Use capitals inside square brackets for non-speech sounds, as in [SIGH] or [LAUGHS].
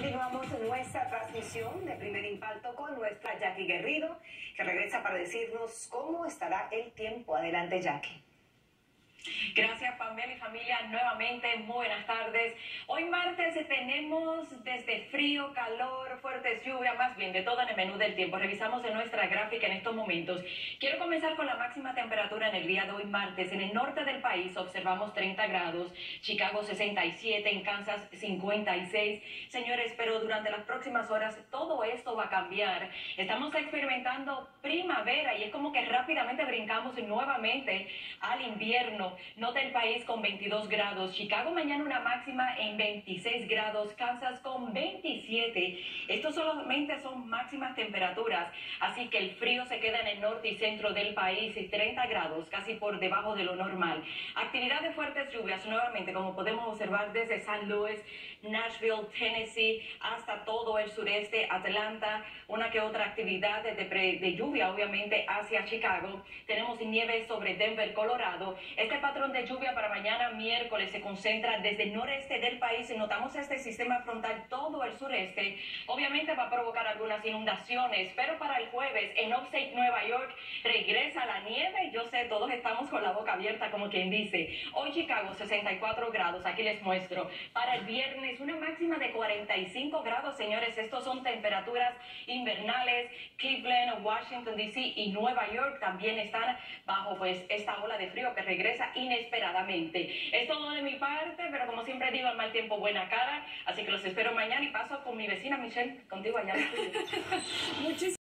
Continuamos nuestra transmisión de primer impacto con nuestra Jackie Guerrido, que regresa para decirnos cómo estará el tiempo. Adelante, Jackie. Gracias, Pamela y familia. Nuevamente, muy buenas tardes. Hoy martes tenemos desde frío, calor, fuertes lluvias, más bien de todo en el menú del tiempo. Revisamos en nuestra gráfica en estos momentos. Quiero comenzar con la máxima temperatura en el día de hoy martes. En el norte del país observamos 30 grados, Chicago 67, en Kansas 56. Señores, pero durante las próximas horas todo esto va a cambiar. Estamos experimentando primavera y es como que rápidamente brincamos nuevamente al invierno. Nota el país con 22 grados, Chicago mañana una máxima en 26 grados, Kansas con 27. Estos solamente son máximas temperaturas, así que el frío se queda en el norte y centro del país y 30 grados, casi por debajo de lo normal. Actividad de fuertes lluvias nuevamente, como podemos observar desde San Luis, Nashville, Tennessee, hasta todo el sureste, Atlanta, una que otra actividad de, de lluvia, obviamente, hacia Chicago. Tenemos nieve sobre Denver, Colorado. Este patrón de lluvia para mañana miércoles se concentra desde el noreste del país y notamos este sistema frontal todo el sureste. Obviamente va a provocar algunas inundaciones, pero para el jueves en Upstate Nueva York regresa nieve. Yo sé, todos estamos con la boca abierta como quien dice. Hoy Chicago 64 grados, aquí les muestro. Para el viernes una máxima de 45 grados, señores. Estos son temperaturas invernales. Cleveland, Washington DC y Nueva York también están bajo pues esta ola de frío que regresa inesperadamente. Es todo de mi parte, pero como siempre digo, al mal tiempo buena cara, así que los espero mañana y paso con mi vecina Michelle, contigo allá. [LAUGHS] [LAUGHS]